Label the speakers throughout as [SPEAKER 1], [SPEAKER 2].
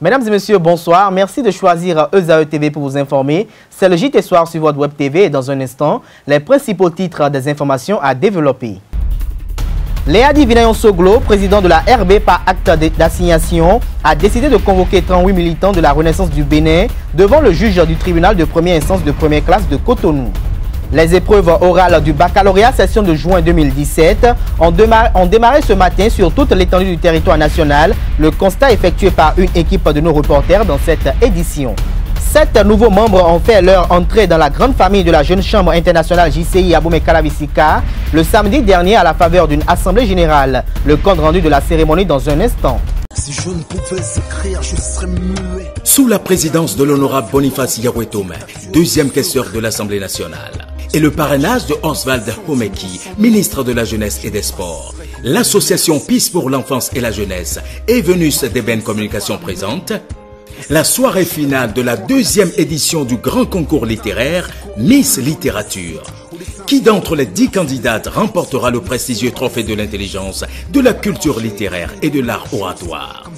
[SPEAKER 1] Mesdames et messieurs, bonsoir. Merci de choisir ESAE TV pour vous informer. C'est le JT Soir sur votre web TV et dans un instant, les principaux titres des informations à développer. Léa Divinayon Soglo, président de la RB par acte d'assignation, a décidé de convoquer 38 militants de la Renaissance du Bénin devant le juge du tribunal de première instance de première classe de Cotonou. Les épreuves orales du baccalauréat session de juin 2017 ont, démarré, ce matin sur toute l'étendue du territoire national. Le constat effectué par une équipe de nos reporters dans cette édition. Sept nouveaux membres ont fait leur entrée dans la grande famille de la Jeune Chambre internationale JCI à Kalavisika le samedi dernier à la faveur d'une assemblée générale. Le compte rendu de la cérémonie dans un instant. Si je ne pouvais
[SPEAKER 2] écrire, je serais muet. Sous la présidence de l'honorable Boniface Yarouetome, deuxième questeur de l'Assemblée nationale et le parrainage de Oswald Homeki, ministre de la Jeunesse et des Sports. L'association Peace pour l'enfance et la jeunesse et Venus d'Eben Communication présente la soirée finale de la deuxième édition du grand concours littéraire Miss Littérature. Qui d'entre les dix candidates remportera le prestigieux trophée de l'intelligence, de la culture littéraire et de l'art oratoire?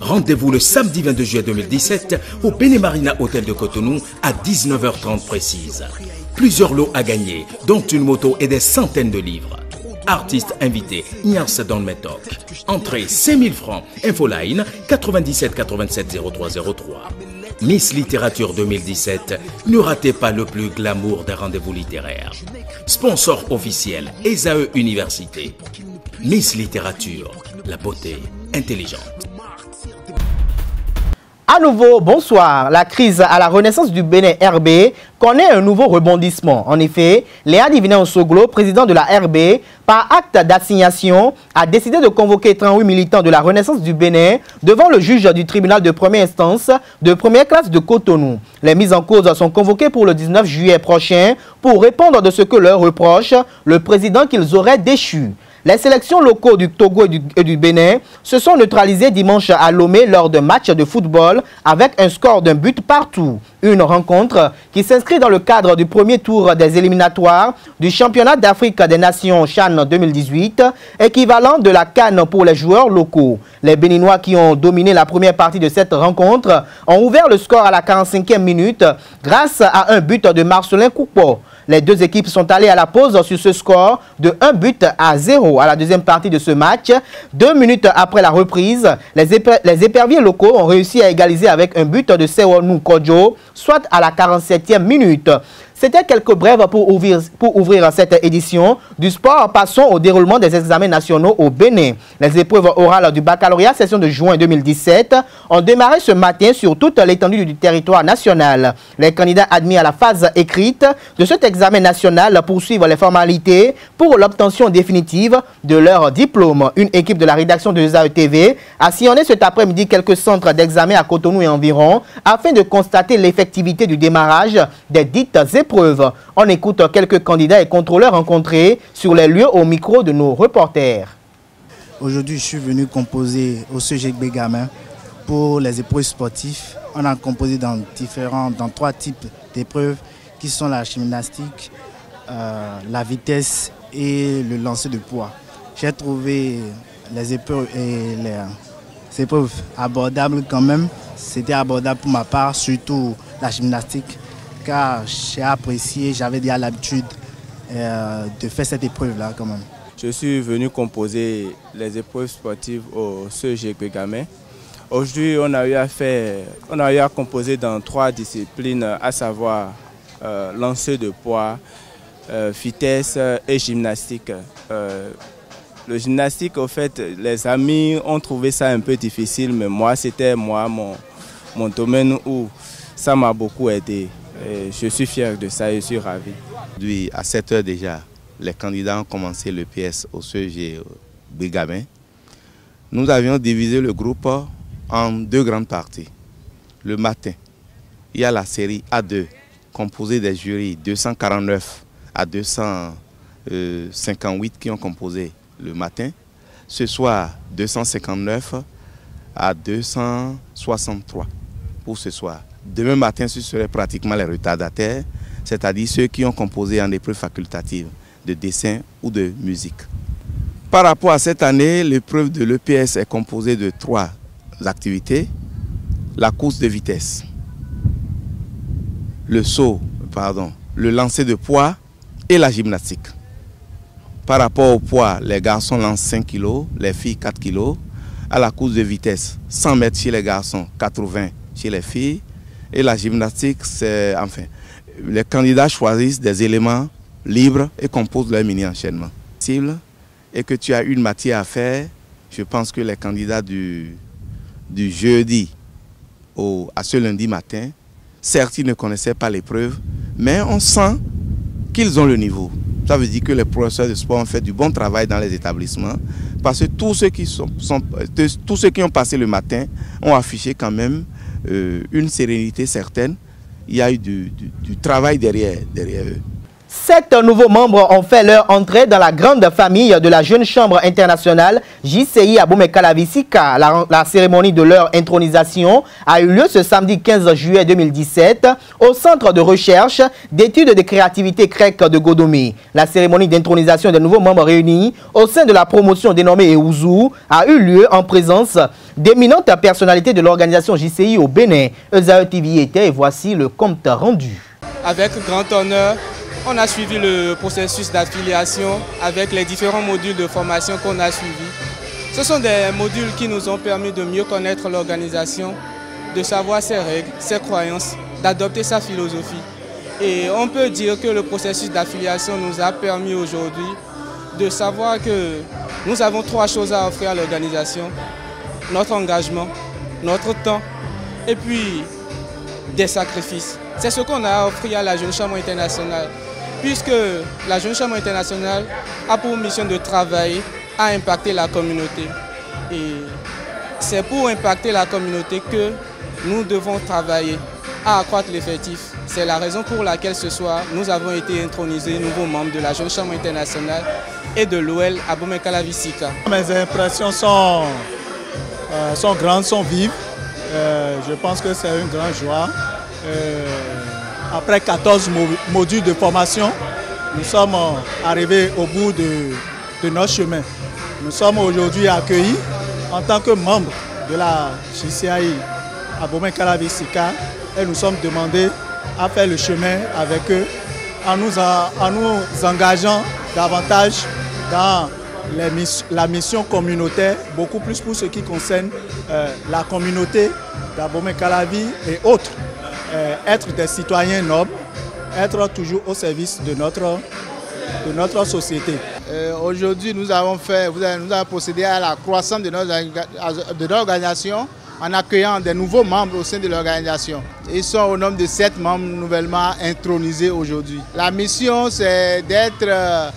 [SPEAKER 2] Rendez-vous le samedi 22 juillet 2017 au Benemarina Hôtel de Cotonou à 19h30 précise. Plusieurs lots à gagner, dont une moto et des centaines de livres. Artistes invités, Nias dans le métoc. Entrée 5000 francs. Infoline 97 87 0303. Miss Littérature 2017, ne ratez pas le plus glamour des rendez-vous littéraires. Sponsor officiel, ESAE Université. Miss Littérature, la beauté intelligente.
[SPEAKER 1] À nouveau, bonsoir. La crise à la renaissance du Bénin RB connaît un nouveau rebondissement. En effet, Léa Divina Osoglo, président de la RB, par acte d'assignation, a décidé de convoquer 38 militants de la renaissance du Bénin devant le juge du tribunal de première instance de première classe de Cotonou. Les mises en cause sont convoquées pour le 19 juillet prochain pour répondre de ce que leur reproche le président qu'ils auraient déchu. Les sélections locaux du Togo et du, Bénin se sont neutralisées dimanche à Lomé lors d'un match de football avec un score d'un but partout. Une rencontre qui s'inscrit dans le cadre du premier tour des éliminatoires du championnat d'Afrique des Nations Chan 2018, équivalent de la Cannes pour les joueurs locaux. Les Béninois qui ont dominé la première partie de cette rencontre ont ouvert le score à la 45e minute grâce à un but de Marcelin Coupeau. Les deux équipes sont allées à la pause sur ce score de 1 but à 0 à la deuxième partie de ce match. Deux minutes après la reprise, les, éperviers locaux ont réussi à égaliser avec un but de Sewonou Kojo, soit à la 47e minute. C'était quelques brèves pour ouvrir, cette édition du sport. Passons au déroulement des examens nationaux au Bénin. Les épreuves orales du baccalauréat session de juin 2017 ont démarré ce matin sur toute l'étendue du territoire national. Les candidats admis à la phase écrite de cet examen national poursuivent les formalités pour l'obtention définitive de leur diplôme. Une équipe de la rédaction de ZAE-TV a sillonné cet après-midi quelques centres d'examen à Cotonou et environ afin de constater l'effectivité du démarrage des dites épreuves on écoute quelques candidats et contrôleurs rencontrés sur les lieux au micro de nos reporters.
[SPEAKER 3] Aujourd'hui, je suis venu composer au CGB Gamin pour les épreuves sportives. On a composé dans, différents, dans trois types d'épreuves qui sont la gymnastique, euh, la vitesse et le lancer de poids. J'ai trouvé les épreuves, les épreuves abordables quand même. C'était abordable pour ma part, surtout la gymnastique car j'ai apprécié, j'avais déjà l'habitude euh, de faire cette épreuve-là quand même.
[SPEAKER 4] Je suis venu composer les épreuves sportives au CEG Gamin. Aujourd'hui, on a eu à faire, on a eu à composer dans trois disciplines, à savoir euh, lancer de poids, euh, vitesse et gymnastique. le gymnastique, au fait, les amis ont trouvé ça un peu difficile, mais moi, c'était moi mon, mon domaine où ça m'a beaucoup aidé je suis fier de ça et je suis ravi.
[SPEAKER 5] Aujourd'hui, à 7 heures déjà, les candidats ont commencé le PS au CEG Bégamin. Nous avions divisé le groupe en deux grandes parties. Le matin, il y a la série A2, composée des jurys 249 à 258 qui ont composé le matin. Ce soir, 259 à 263 pour ce soir. Demain matin, ce serait pratiquement les retardataires, c'est-à-dire ceux qui ont composé en épreuve facultative de dessin ou de musique. Par rapport à cette année, l'épreuve de l'EPS est composée de trois activités. la course de vitesse, le saut, pardon, le lancer de poids et la gymnastique. Par rapport au poids, les garçons lancent 5 kg, les filles 4 kg. À la course de vitesse, 100 mètres chez les garçons, 80 chez les filles. Et la gymnastique, c'est enfin, les candidats choisissent des éléments libres et composent leur mini-enchaînement. Et que tu as une matière à faire, je pense que les candidats du, du jeudi au, à ce lundi matin, certes, ils ne connaissaient pas l'épreuve, mais on sent qu'ils ont le niveau. Ça veut dire que les professeurs de sport ont fait du bon travail dans les établissements parce que tous ceux qui, sont, tous ceux qui ont passé le matin ont affiché quand même une sérénité certaine. Il y a eu du, du travail derrière, derrière eux.
[SPEAKER 1] Sept nouveaux membres ont fait leur entrée dans la grande famille de la Jeune Chambre internationale JCI à Kalavissika. La, la, cérémonie de leur intronisation a eu lieu ce samedi 15 juillet 2017 au Centre de recherche d'études de créativité CREC de Godomé. La cérémonie d'intronisation des nouveaux membres réunis au sein de la promotion dénommée Eouzou a eu lieu en présence d'éminentes personnalités de l'organisation JCI au Bénin. Eusao TV était et voici le compte rendu.
[SPEAKER 4] Avec grand honneur, on a suivi le processus d'affiliation avec les différents modules de formation qu'on a suivis. Ce sont des modules qui nous ont permis de mieux connaître l'organisation, de savoir ses règles, ses croyances, d'adopter sa philosophie. Et on peut dire que le processus d'affiliation nous a permis aujourd'hui de savoir que nous avons trois choses à offrir à l'organisation. Notre engagement, notre temps et puis des sacrifices. C'est ce qu'on a offert à la Jeune Chambre internationale puisque la Jeune Chambre internationale a pour mission de travailler à impacter la communauté. Et c'est pour impacter la communauté que nous devons travailler à accroître l'effectif. C'est la raison pour laquelle ce soir, nous avons été intronisés nouveaux membres de la Jeune Chambre internationale et de l'OL à Bomekalavisika.
[SPEAKER 6] Mes impressions sont, euh, sont grandes, sont vives. Euh, je pense que c'est une grande joie. Euh, après 14 modules de formation, nous sommes arrivés au bout de, notre chemin. Nous sommes aujourd'hui accueillis en tant que membres de la JCI à Bomen Kalavissika et nous sommes demandés à faire le chemin avec eux en nous, en nous engageant davantage dans la mission communautaire, beaucoup plus pour ce qui concerne euh, la communauté d'Abomey Calavi et autres. Euh, être des citoyens nobles, être toujours au service de notre, de notre société.
[SPEAKER 7] Euh, aujourd'hui, nous avons fait, nous avons procédé à la croissance de notre, organisation en accueillant des nouveaux membres au sein de l'organisation. Ils sont au nombre de sept membres nouvellement intronisés aujourd'hui. La mission, c'est d'être euh,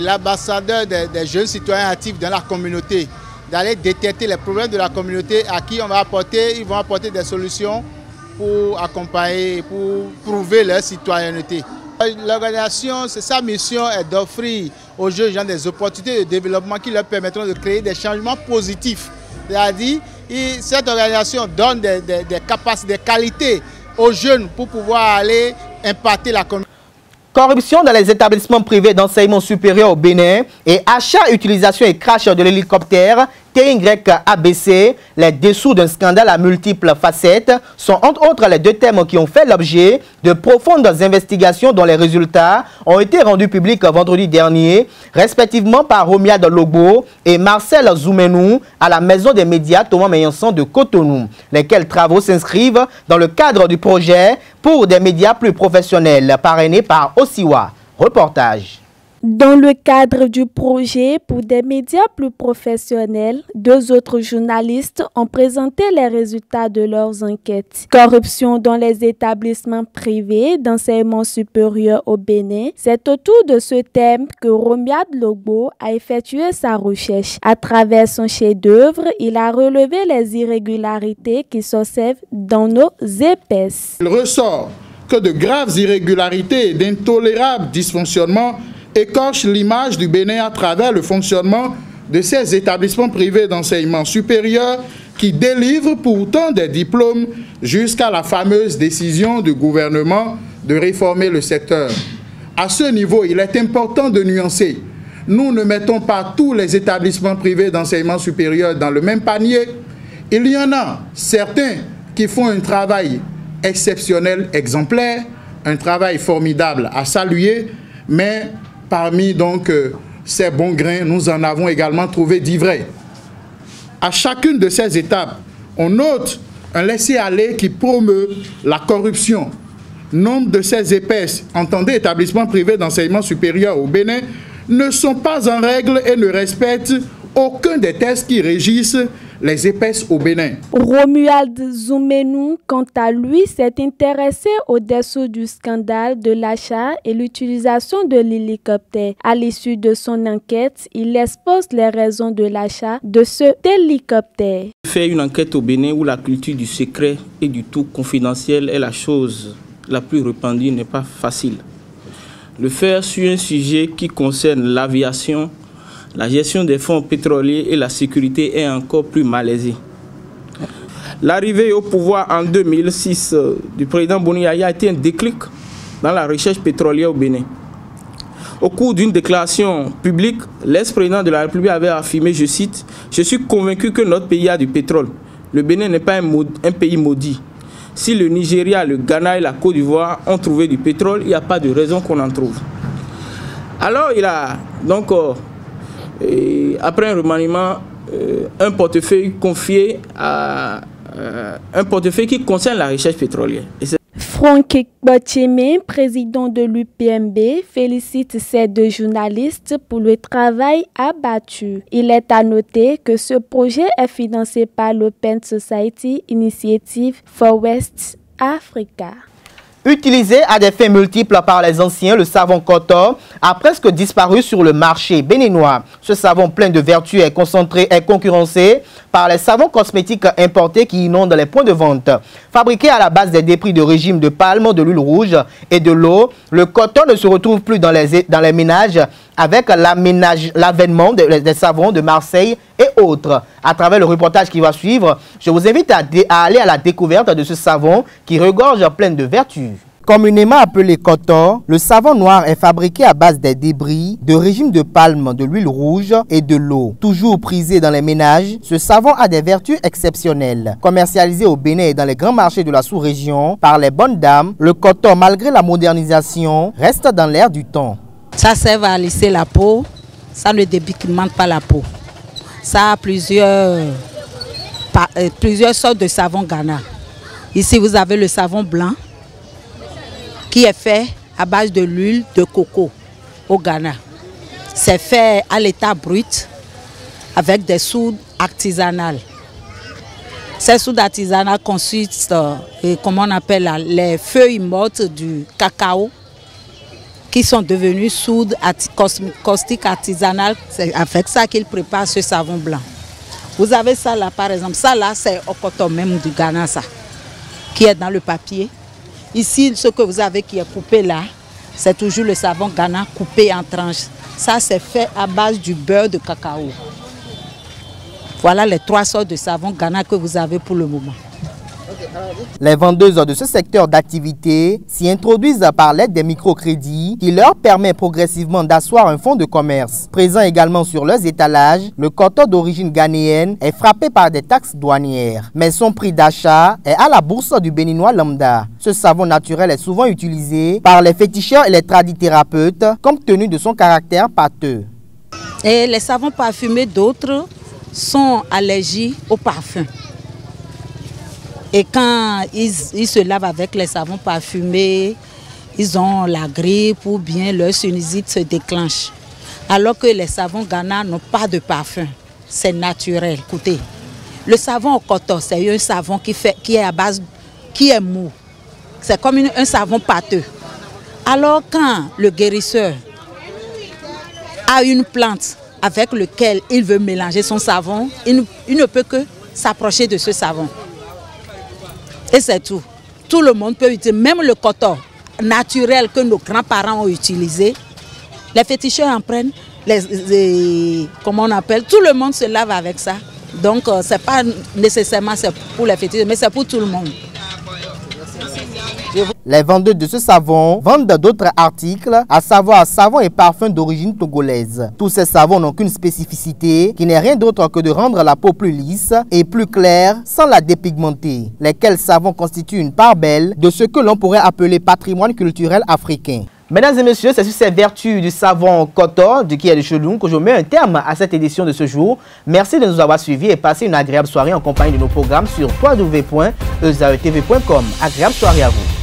[SPEAKER 7] l'ambassadeur des, des, jeunes citoyens actifs dans la communauté, d'aller détecter les problèmes de la communauté à qui on va apporter, ils vont apporter des solutions pour accompagner, pour prouver leur citoyenneté. L'organisation, sa mission est d'offrir aux jeunes gens des opportunités de développement qui leur permettront de créer des changements positifs. C'est-à-dire, cette organisation donne des, des capacités, des qualités aux jeunes pour pouvoir aller impacter la communauté.
[SPEAKER 1] Corruption dans les établissements privés d'enseignement supérieur au Bénin et achat, utilisation et crash de l'hélicoptère TYABC, les dessous d'un scandale à multiples facettes, sont entre autres les deux thèmes qui ont fait l'objet de profondes investigations dont les résultats ont été rendus publics vendredi dernier, respectivement par Romiad Lobo et Marcel Zoumenou à la Maison des médias Thomas Meillanson de Cotonou, lesquels travaux s'inscrivent dans le cadre du projet pour des médias plus professionnels parrainé par Osiwa. Reportage.
[SPEAKER 8] Dans le cadre du projet pour des médias plus professionnels, deux autres journalistes ont présenté les résultats de leurs enquêtes. Corruption dans les établissements privés d'enseignement supérieur au Bénin, c'est autour de ce thème que Romiad Lobo a effectué sa recherche. À travers son chef-d'œuvre, il a relevé les irrégularités qui s'observent dans nos épaisses.
[SPEAKER 9] Il ressort que de graves irrégularités et d'intolérables dysfonctionnements écorche l'image du Bénin à travers le fonctionnement de ces établissements privés d'enseignement supérieur qui délivrent pourtant des diplômes jusqu'à la fameuse décision du gouvernement de réformer le secteur. À ce niveau, il est important de nuancer. Nous ne mettons pas tous les établissements privés d'enseignement supérieur dans le même panier. Il y en a certains qui font un travail exceptionnel, exemplaire, un travail formidable à saluer, mais parmi donc euh, ces bons grains, nous en avons également trouvé d'ivraies. À chacune de ces étapes, on note un laisser-aller qui promeut la corruption. Nombre de ces épaisses, entendez établissements privés d'enseignement supérieur au Bénin, ne sont pas en règle et ne respectent aucun des tests qui régissent les épaisses au Bénin.
[SPEAKER 8] Romuald Zoumenou, quant à lui, s'est intéressé au dessous du scandale de l'achat et l'utilisation de l'hélicoptère. À l'issue de son enquête, il expose les raisons de l'achat de ce hélicoptère.
[SPEAKER 10] Faire une enquête au Bénin où la culture du secret et du tout confidentiel est la chose la plus répandue n'est pas facile. Le faire sur un sujet qui concerne l'aviation la gestion des fonds pétroliers et la sécurité est encore plus malaisée. L'arrivée au pouvoir en 2006 euh, du président Yaya a été un déclic dans la recherche pétrolière au Bénin. Au cours d'une déclaration publique, l'ex-président de la République avait affirmé, je cite, Je suis convaincu que notre pays a du pétrole. Le Bénin n'est pas un, un, pays maudit. Si le Nigeria, le Ghana et la Côte d'Ivoire ont trouvé du pétrole, il n'y a pas de raison qu'on en trouve. Alors il a donc euh, et après un remaniement, euh, un portefeuille confié à euh, un portefeuille qui concerne la recherche pétrolière.
[SPEAKER 8] Franck Bacheme, président de l'UPMB, félicite ces deux journalistes pour le travail abattu. Il est à noter que ce projet est financé par l'Open Society Initiative for West Africa.
[SPEAKER 1] Utilisé à des fins multiples par les anciens, le savon coton a presque disparu sur le marché béninois. Ce savon plein de vertus est concentré et concurrencé par les savons cosmétiques importés qui inondent les points de vente. Fabriqué à la base des débris de régime de palme, de l'huile rouge et de l'eau, le coton ne se retrouve plus dans les ménages avec l'avènement des, savons de Marseille et autres. À travers le reportage qui va suivre, je vous invite à, à aller à la découverte de ce savon qui regorge plein de vertus. Communément appelé coton, le savon noir est fabriqué à base des débris, de régime de palme, de l'huile rouge et de l'eau. Toujours prisé dans les ménages, ce savon a des vertus exceptionnelles. Commercialisé au Bénin et dans les grands marchés de la sous-région par les bonnes dames, le coton, malgré la modernisation, reste dans l'air du temps.
[SPEAKER 11] Ça sert à lisser la peau, ça ne débigmente pas la peau. Ça a plusieurs, euh, plusieurs sortes de savon Ghana. Ici, vous avez le savon blanc, qui est fait à base de l'huile de coco au Ghana. C'est fait à l'état brut avec des soudes artisanales. Ces soudes artisanales consistent, euh, comment on appelle les feuilles mortes du cacao qui sont devenues soudes caustiques artisanales. C'est avec ça qu'ils préparent ce savon blanc. Vous avez ça là par exemple. Ça là c'est au coton même du Ghana ça, qui est dans le papier. Ici, ce que vous avez qui est coupé là, c'est toujours le savon Ghana coupé en tranches. Ça, c'est fait à base du beurre de cacao. Voilà les trois sortes de savon Ghana que vous avez pour le moment.
[SPEAKER 1] Les vendeuses de ce secteur d'activité s'y introduisent par l'aide des microcrédits qui leur permet progressivement d'asseoir un fonds de commerce. Présent également sur leurs étalages, le coton d'origine ghanéenne est frappé par des taxes douanières. Mais son prix d'achat est à la bourse du béninois lambda. Ce savon naturel est souvent utilisé par les féticheurs et les tradithérapeutes compte tenu de son caractère pâteux.
[SPEAKER 11] Et les savons parfumés d'autres sont allergiques au parfum. Et quand ils, se lavent avec les savons parfumés, ils ont la grippe ou bien leur sinusite se déclenche. Alors que les savons Ghana n'ont pas de parfum. C'est naturel. Écoutez, le savon au coton, c'est un savon qui, est à base, qui est mou. C'est comme un savon pâteux. Alors quand le guérisseur a une plante avec laquelle il veut mélanger son savon, il ne peut que s'approcher de ce savon. Et c'est tout. Tout le monde peut utiliser, même le coton naturel que nos grands-parents ont utilisé. Les féticheurs en prennent, les, comment on appelle, tout le monde se lave avec ça. Donc, euh, ce n'est pas nécessairement pour les féticheurs, mais c'est pour tout le monde.
[SPEAKER 1] Les vendeurs de ce savon vendent d'autres articles, à savoir savon et parfums d'origine togolaise. Tous ces savons n'ont qu'une spécificité qui n'est rien d'autre que de rendre la peau plus lisse et plus claire sans la dépigmenter, lesquels savons constituent une part belle de ce que l'on pourrait appeler patrimoine culturel africain. Mesdames et messieurs, c'est sur ces vertus du savon coton du Kia de Chelou que je mets un terme à cette édition de ce jour. Merci de nous avoir suivis et passez une agréable soirée en compagnie de nos programmes sur www.ezaetv.com. Agréable soirée à vous.